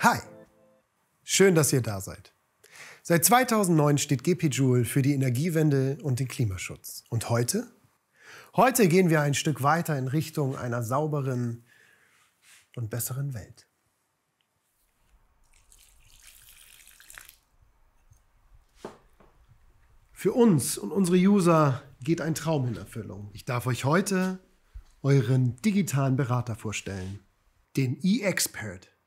Hi, schön, dass ihr da seid. Seit 2009 steht GP Joule für die Energiewende und den Klimaschutz. Und heute? Heute gehen wir ein Stück weiter in Richtung einer sauberen und besseren Welt. Für uns und unsere User geht ein Traum in Erfüllung. Ich darf euch heute euren digitalen Berater vorstellen, den E-Expert.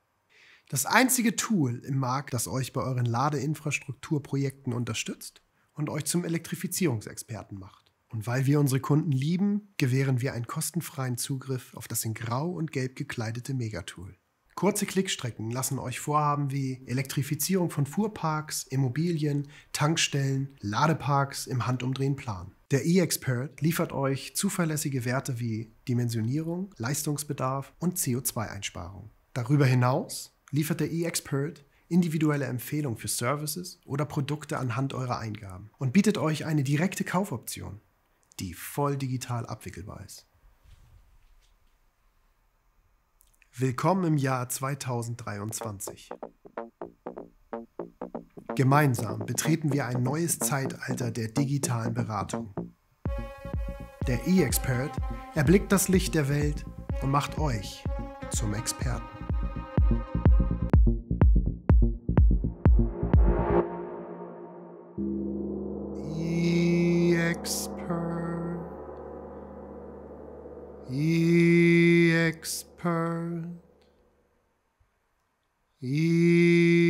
Das einzige Tool im Markt, das euch bei euren Ladeinfrastrukturprojekten unterstützt und euch zum Elektrifizierungsexperten macht. Und weil wir unsere Kunden lieben, gewähren wir einen kostenfreien Zugriff auf das in Grau und Gelb gekleidete Megatool. Kurze Klickstrecken lassen euch Vorhaben wie Elektrifizierung von Fuhrparks, Immobilien, Tankstellen, Ladeparks im Handumdrehen planen. Der E-Expert liefert euch zuverlässige Werte wie Dimensionierung, Leistungsbedarf und CO2-Einsparung. Darüber hinaus liefert der E-Expert individuelle Empfehlungen für Services oder Produkte anhand eurer Eingaben und bietet euch eine direkte Kaufoption, die voll digital abwickelbar ist. Willkommen im Jahr 2023. Gemeinsam betreten wir ein neues Zeitalter der digitalen Beratung. Der E-Expert erblickt das Licht der Welt und macht euch zum Experten. E-Expert. E-Expert. E-Expert.